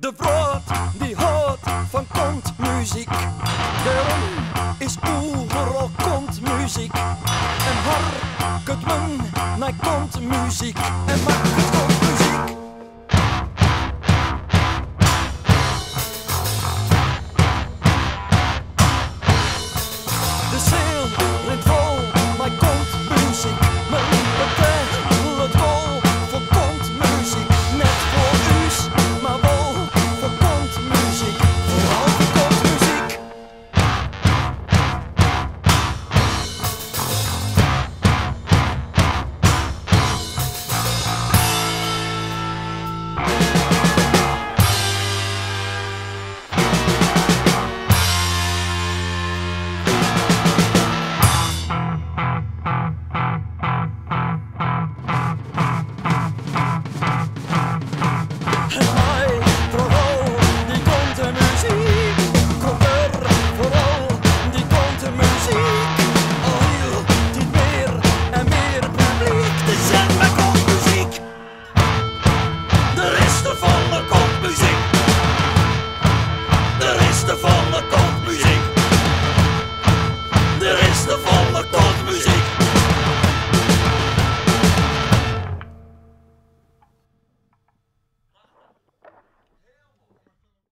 De brood die hoort van kontmuziek. Daarom is overal kontmuziek. En har kunt men naar kontmuziek. En maakt kontmuziek. De fall apart.